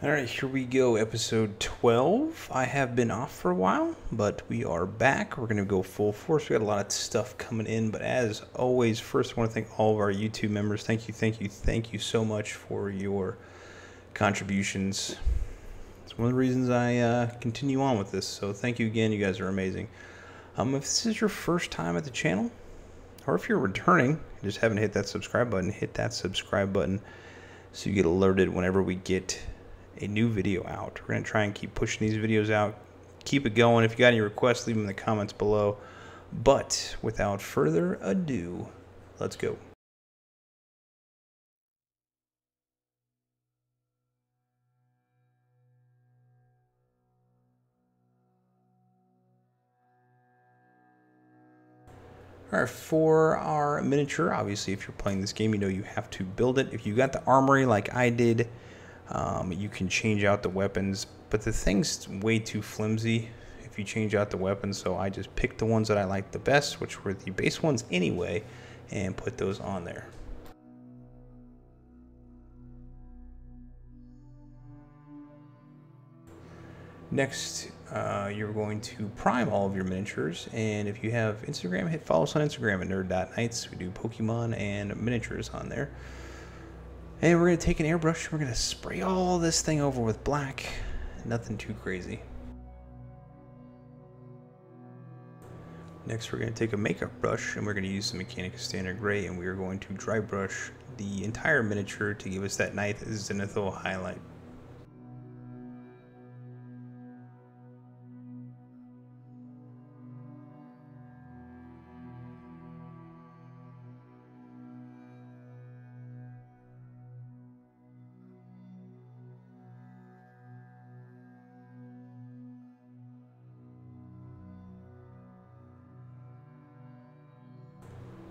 All right, here we go, episode 12. I have been off for a while, but we are back. We're going to go full force. We got a lot of stuff coming in, but as always, first I want to thank all of our YouTube members. Thank you, thank you, thank you so much for your contributions. It's one of the reasons I uh, continue on with this, so thank you again. You guys are amazing. Um, if this is your first time at the channel, or if you're returning, and just haven't hit that subscribe button, hit that subscribe button so you get alerted whenever we get a new video out. We're going to try and keep pushing these videos out. Keep it going. If you got any requests, leave them in the comments below. But without further ado, let's go. All right, for our miniature, obviously, if you're playing this game, you know you have to build it. If you got the armory like I did, um, you can change out the weapons, but the thing's way too flimsy if you change out the weapons. So I just picked the ones that I liked the best, which were the base ones anyway, and put those on there. Next, uh, you're going to prime all of your miniatures, and if you have Instagram, hit follow us on Instagram at nerd.knights. We do Pokemon and miniatures on there. And we're going to take an airbrush. We're going to spray all this thing over with black. Nothing too crazy. Next, we're going to take a makeup brush and we're going to use the Mechanicus Standard Grey and we are going to dry brush the entire miniature to give us that nice zenithal highlight.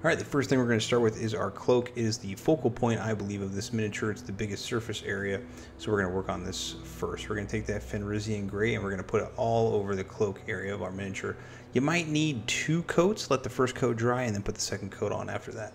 All right, the first thing we're going to start with is our cloak. It is the focal point, I believe, of this miniature. It's the biggest surface area, so we're going to work on this first. We're going to take that Fenrisian gray and we're going to put it all over the cloak area of our miniature. You might need two coats. Let the first coat dry and then put the second coat on after that.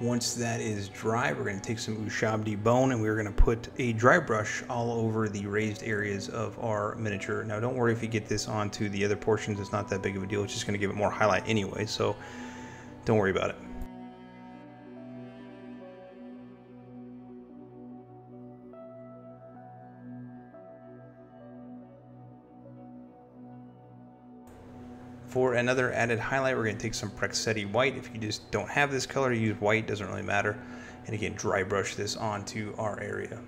Once that is dry, we're going to take some Ushabti bone and we're going to put a dry brush all over the raised areas of our miniature. Now don't worry if you get this onto the other portions, it's not that big of a deal. It's just going to give it more highlight anyway, so don't worry about it. For another added highlight, we're going to take some Praxeti white. If you just don't have this color, use white, doesn't really matter. And again, dry brush this onto our area.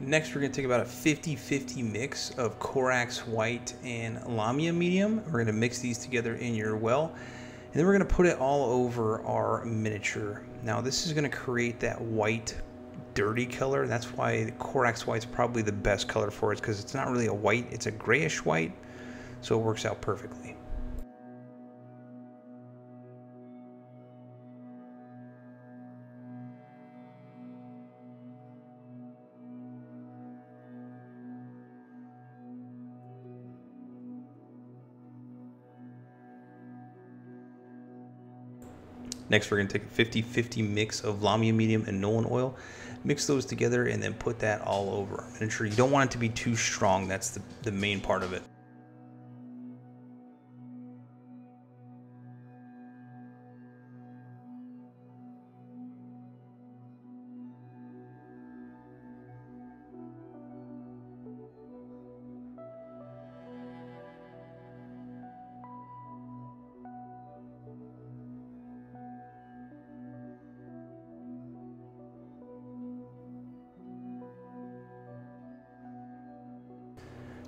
Next, we're going to take about a 50-50 mix of Corax White and Lahmian Medium. We're going to mix these together in your well. And then we're going to put it all over our miniature. Now, this is going to create that white, dirty color. That's why Corax White is probably the best color for it because it's not really a white. It's a grayish white, so it works out perfectly. Next, we're going to take a 50-50 mix of Lahmian medium and Nuln oil, mix those together, and then put that all over our miniature. You don't want it to be too strong. That's the, the main part of it.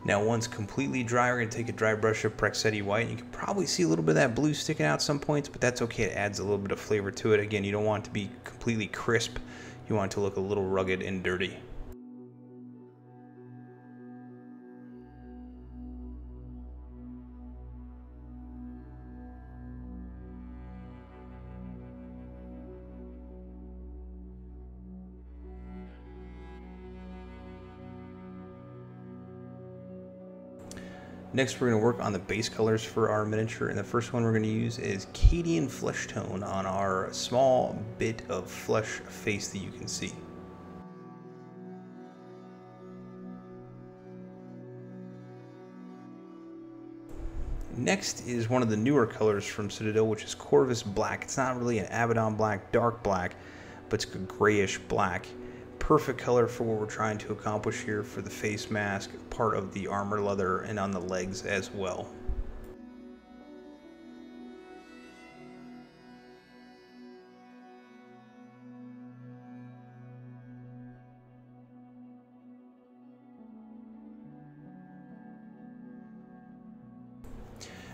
Now once completely dry, we're going to take a dry brush of Praxeti White. You can probably see a little bit of that blue sticking out some points, but that's okay. It adds a little bit of flavor to it. Again, you don't want it to be completely crisp. You want it to look a little rugged and dirty. Next, we're going to work on the base colors for our miniature, and the first one we're going to use is Cadian Flesh Tone on our small bit of flesh face that you can see. Next is one of the newer colors from Citadel, which is Corvus Black. It's not really an Abaddon Black, dark black, but it's a grayish black perfect color for what we're trying to accomplish here for the face mask, part of the armor leather, and on the legs as well.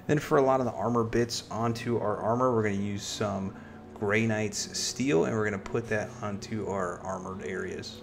Then for a lot of the armor bits onto our armor, we're going to use some Grey Knight's steel, and we're going to put that onto our armored areas.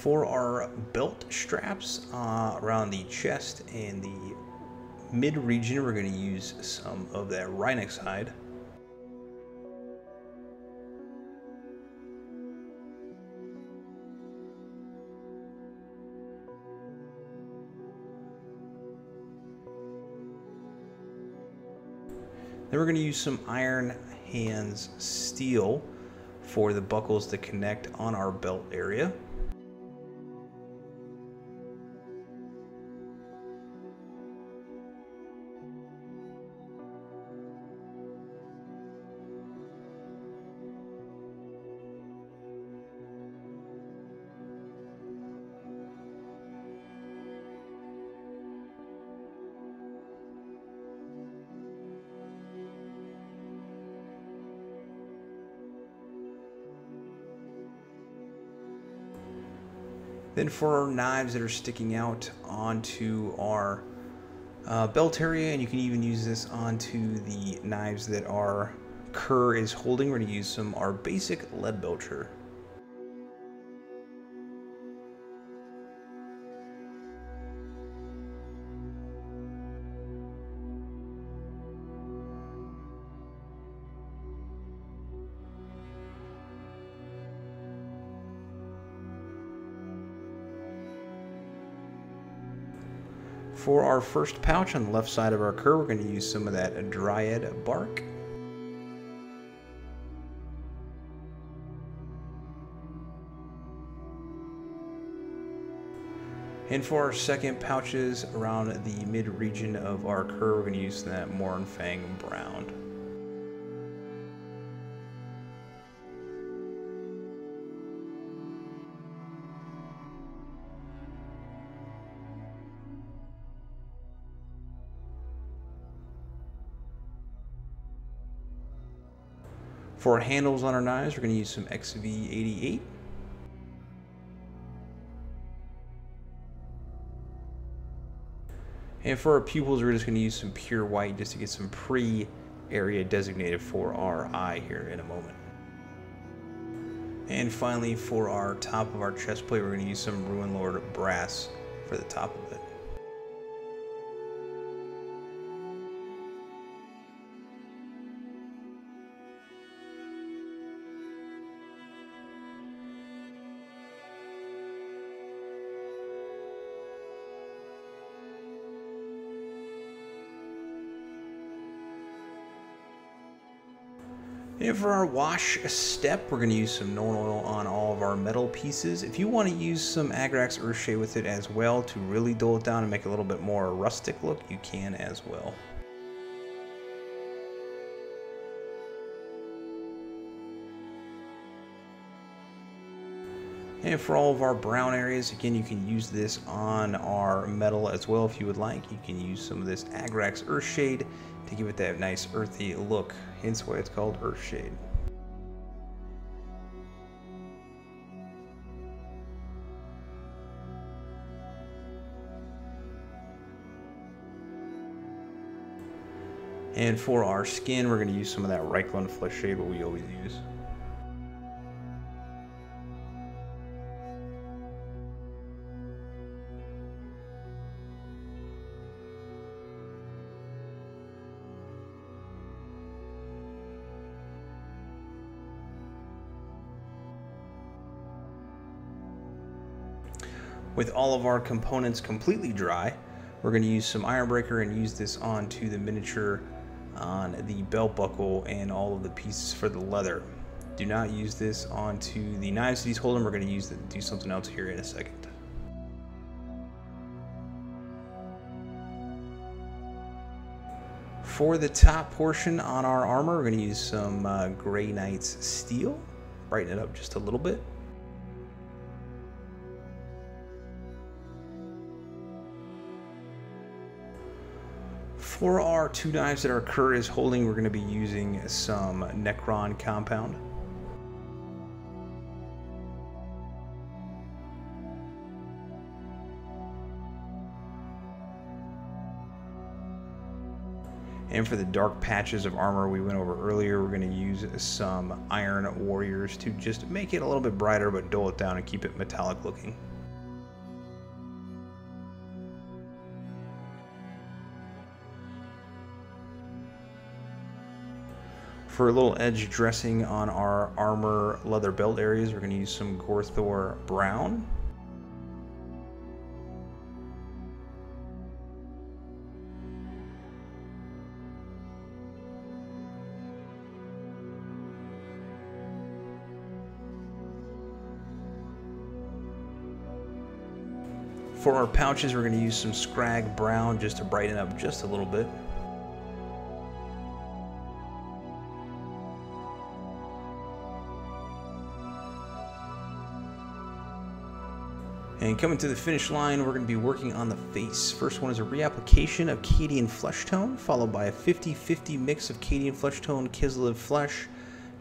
For our belt straps uh, around the chest and the mid region, we're going to use some of that Rhinox hide. Then we're going to use some Iron Hands steel for the buckles to connect on our belt area. Then for our knives that are sticking out onto our uh, belt area, and you can even use this onto the knives that our Cur is holding. We're going to use some our basic Leadbelcher. For our first pouch on the left side of our cur, we're going to use some of that Dryad bark. And for our second pouches around the mid region of our cur, we're going to use that Mournfang brown. For our handles on our knives, we're going to use some XV88. And for our pupils, we're just going to use some pure white just to get some pre-area designated for our eye here in a moment. And finally, for our top of our chest plate, we're going to use some Runelord brass for the top of it. And for our wash step, we're going to use some Nuln oil on all of our metal pieces. If you want to use some Agrax Earthshade with it as well to really dull it down and make it a little bit more rustic look, you can as well. And for all of our brown areas, again, you can use this on our metal as well if you would like. You can use some of this Agrax Earthshade to give it that nice earthy look hence why it's called Earthshade. And for our skin, we're going to use some of that Reikland Flesh Shade, what we always use. With all of our components completely dry, we're going to use some iron breaker and use this onto the miniature on the belt buckle and all of the pieces for the leather. Do not use this onto the knives that he's holding. We're going to use it to do something else here in a second. For the top portion on our armor, we're going to use some uh, Grey Knight's Steel. Brighten it up just a little bit. For our two knives that our Cur is holding, we're going to be using some Necron compound. And for the dark patches of armor we went over earlier, we're going to use some Iron Warriors to just make it a little bit brighter but dull it down and keep it metallic looking. For a little edge dressing on our armor leather belt areas, we're going to use some Gorthor Brown. For our pouches, we're going to use some Skrag Brown just to brighten up just a little bit. Coming to the finish line, we're going to be working on the face. First one is a reapplication of Cadian Flesh Tone, followed by a 50-50 mix of Cadian Flesh Tone, Kislev Flesh,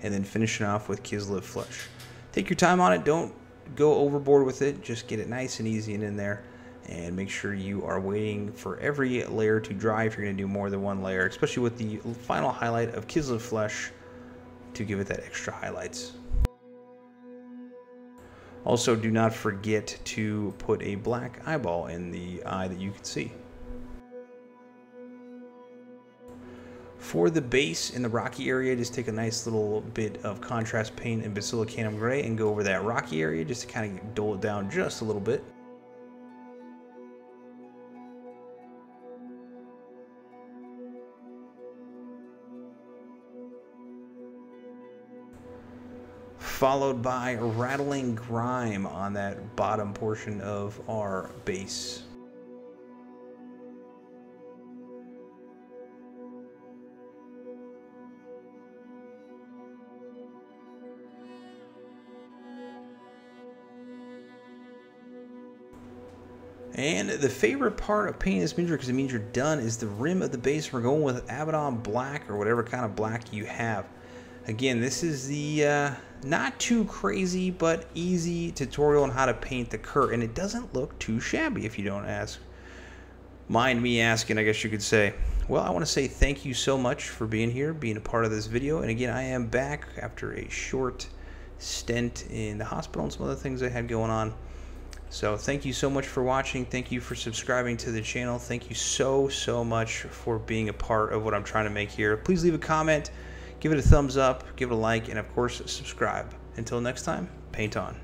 and then finishing off with Kislev Flesh. Take your time on it. Don't go overboard with it. Just get it nice and easy and in there. And make sure you are waiting for every layer to dry if you're going to do more than one layer, especially with the final highlight of Kislev Flesh to give it that extra highlights. Also, do not forget to put a black eyeball in the eye that you can see. For the base in the rocky area, just take a nice little bit of contrast paint and Basilicanum Gray and go over that rocky area just to kind of dull it down just a little bit. Followed by a Ratling Grime on that bottom portion of our base. And the favorite part of painting this miniature, because it means you're done, is the rim of the base. We're going with Abaddon black or whatever kind of black you have. Again, this is the uh, not too crazy, but easy tutorial on how to paint the Cur, and it doesn't look too shabby if you don't ask. Mind me asking, I guess you could say. Well, I want to say thank you so much for being here, being a part of this video, and again, I am back after a short stint in the hospital and some other things I had going on. So thank you so much for watching. Thank you for subscribing to the channel. Thank you so, so much for being a part of what I'm trying to make here. Please leave a comment. Give it a thumbs up, give it a like, and of course, subscribe. Until next time, paint on.